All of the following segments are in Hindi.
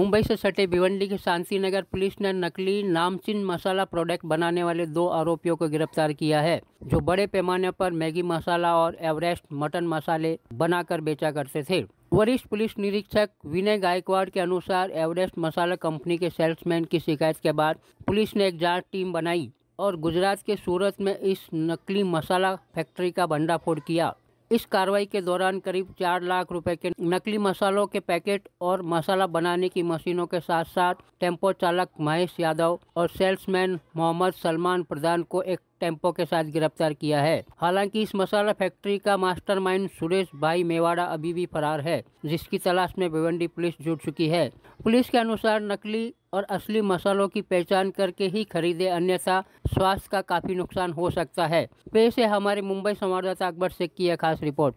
मुंबई से सटे भिवंडी के शांति नगर पुलिस ने नकली नामचीन मसाला प्रोडक्ट बनाने वाले दो आरोपियों को गिरफ़्तार किया है, जो बड़े पैमाने पर मैगी मसाला और एवरेस्ट मटन मसाले बनाकर बेचा करते थे। वरिष्ठ पुलिस निरीक्षक विनय गायकवाड़ के अनुसार एवरेस्ट मसाला कंपनी के सेल्समैन की शिकायत के बाद पुलिस ने एक जाँच टीम बनाई और गुजरात के सूरत में इस नकली मसाला फैक्ट्री का भंडाफोड़ किया। इस कार्रवाई के दौरान करीब चार लाख रुपए के नकली मसालों के पैकेट और मसाला बनाने की मशीनों के साथ साथ टेंपो चालक महेश यादव और सेल्समैन मोहम्मद सलमान प्रधान को एक टेंपो के साथ गिरफ़्तार किया है। हालाँकि इस मसाला फैक्ट्री का मास्टरमाइंड सुरेश भाई मेवाड़ा अभी भी फरार है, जिसकी तलाश में भिवंडी पुलिस जुट चुकी है। पुलिस के अनुसार नकली और असली मसालों की पहचान करके ही खरीदे अन्यथा स्वास्थ्य का काफ़ी नुकसान हो सकता है। पेश है हमारे मुंबई संवाददाता अकबर शेख की खास रिपोर्ट।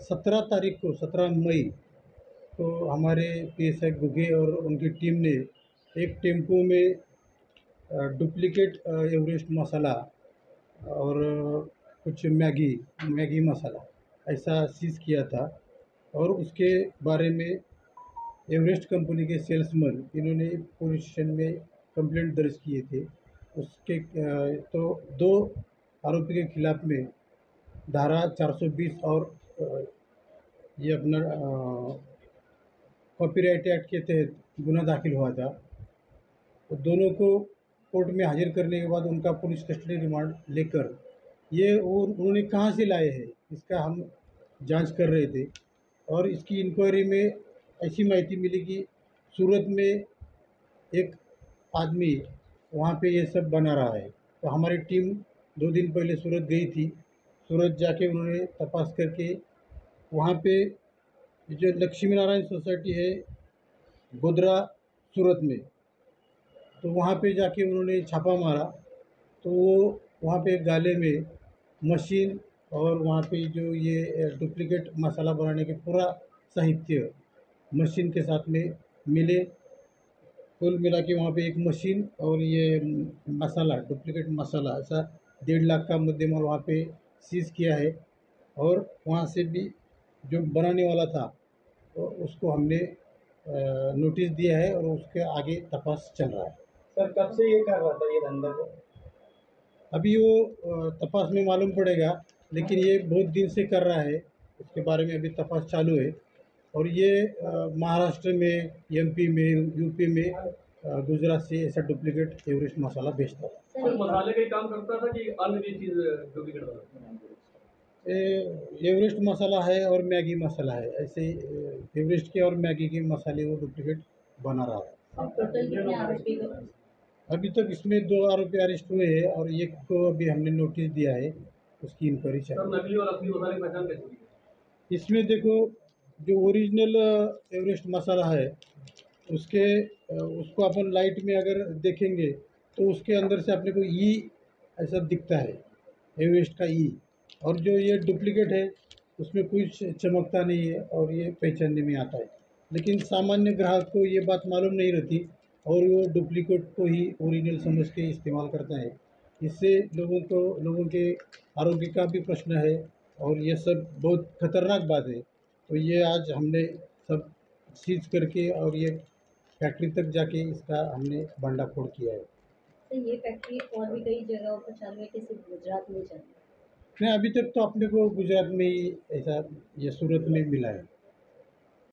सत्रह तारीख को, सत्रह मई तो हमारे पी एस आई और उनकी टीम ने एक टेंपो में डुप्लीकेट एवरेस्ट मसाला और कुछ मैगी मैगी मसाला ऐसा सीज़ किया था और उसके बारे में एवरेस्ट कंपनी के सेल्समैन इन्होंने पुलिस स्टेशन में कंप्लेंट दर्ज किए थे। उसके तो दो आरोपी के खिलाफ में धारा 420 और ये अपना कॉपीराइट एक्ट के तहत गुना दाखिल हुआ था। तो दोनों को कोर्ट में हाजिर करने के बाद उनका पुलिस कस्टडी रिमांड लेकर, ये उन्होंने कहाँ से लाए हैं, इसका हम जाँच कर रहे थे। और इसकी इंक्वायरी में ऐसी माहिती मिली कि सूरत में एक आदमी वहाँ पे ये सब बना रहा है। तो हमारी टीम दो दिन पहले सूरत गई थी। सूरत जाके उन्होंने तपास करके वहाँ पे जो लक्ष्मी नारायण सोसाइटी है गोदरा सूरत में तो वहाँ पे जाके उन्होंने छापा मारा। तो वो वहाँ पे गाले में मशीन और वहाँ पे जो ये डुप्लीकेट मसाला बनाने के पूरा साहित्य मशीन के साथ में मिले। कुल मिला के वहाँ पे एक मशीन और ये मसाला, डुप्लीकेट मसाला ऐसा डेढ़ लाख का मुद्देमाल वहाँ पे सीज़ किया है और वहाँ से भी जो बनाने वाला था उसको हमने नोटिस दिया है और उसके आगे तपास चल रहा है। सर कब से ये कर रहा था ये धंधा को अभी वो तपास में मालूम पड़ेगा लेकिन ये बहुत दिन से कर रहा है। उसके बारे में अभी तपास चालू है। और ये महाराष्ट्र में एमपी में यूपी में गुजरात से ऐसा डुप्लीकेट एवरेस्ट मसाला बेचता था मसाले का काम करता था कि अन्य भी चीज़ डुप्लीकेट एवरेस्ट मसाला है और मैगी मसाला है। ऐसे एवरेस्ट के और मैगी के मसाले वो डुप्लीकेट बना रहा है? अभी तक इसमें दो आरोपी अरेस्ट हुए हैं और एक को अभी हमने नोटिस दिया है उसकी इंक्वायरी चल इसमें देखो जो ओरिजिनल एवरेस्ट मसाला है उसके उसको अपन लाइट में अगर देखेंगे तो उसके अंदर से अपने को ई ऐसा दिखता है एवरेस्ट का ई और जो ये डुप्लीकेट है उसमें कुछ चमकता नहीं है और ये पहचानने में आता है। लेकिन सामान्य ग्राहक को ये बात मालूम नहीं रहती और वो डुप्लीकेट को ही ओरिजिनल समझ के इस्तेमाल करता है। इससे लोगों को लोगों के आरोग्य का भी प्रश्न है और ये सब बहुत खतरनाक बात है। तो ये आज हमने सब सीज करके और ये फैक्ट्री तक जाके इसका हमने भंडाफोड़ किया है। तो ये फैक्ट्री और भी कई जगहों पर चालू है कि सिर्फ़ गुजरात में चालू है? नहीं अभी तक तो अपने को गुजरात में ही ऐसा ये सूरत में मिला है।